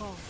fall.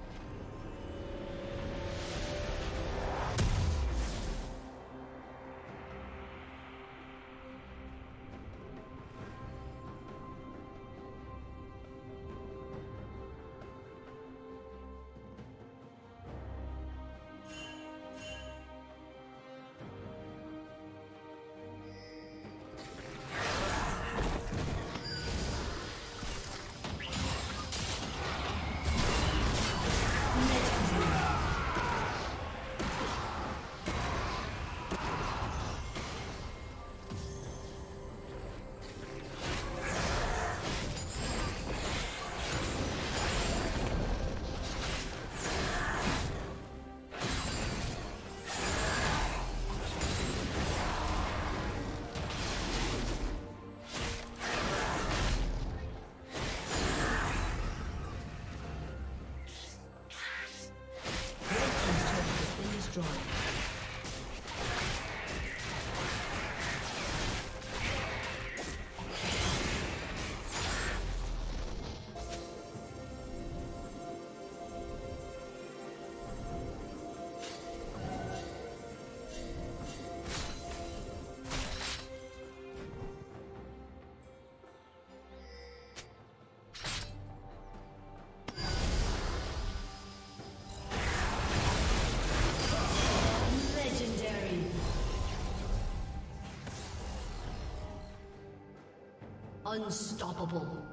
Unstoppable.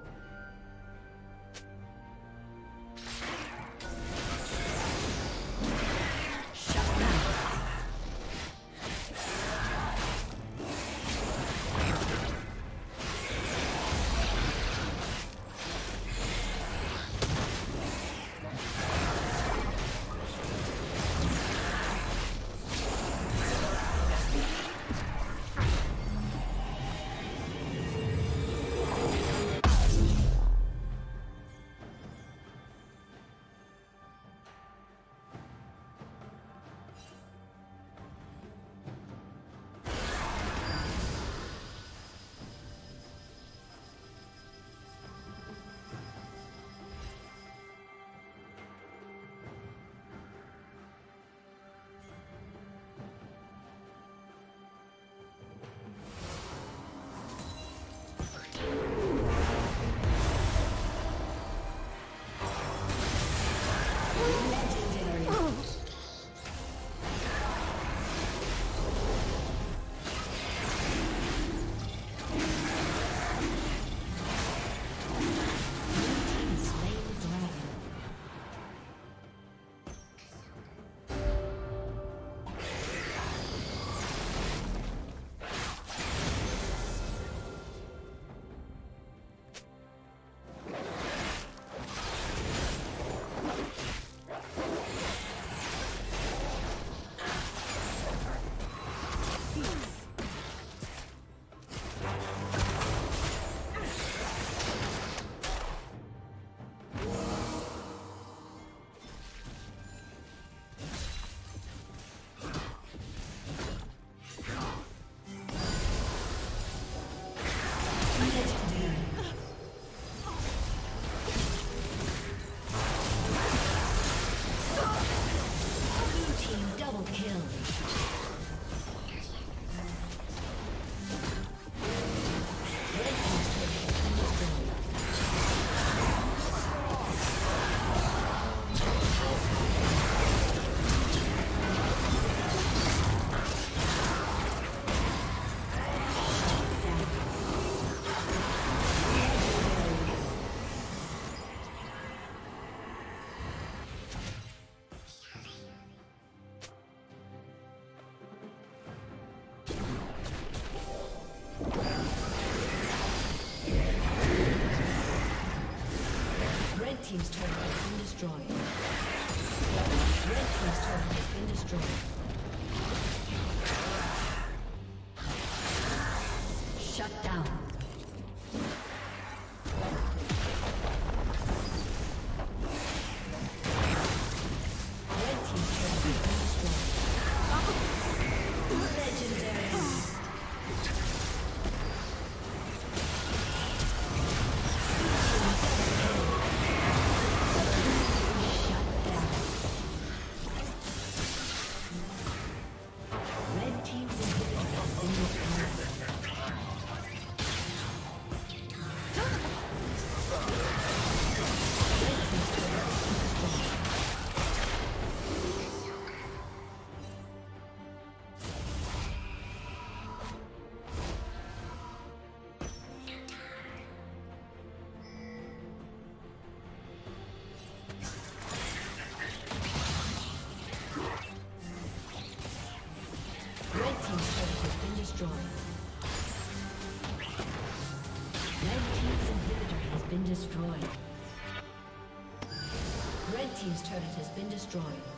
Been destroyed.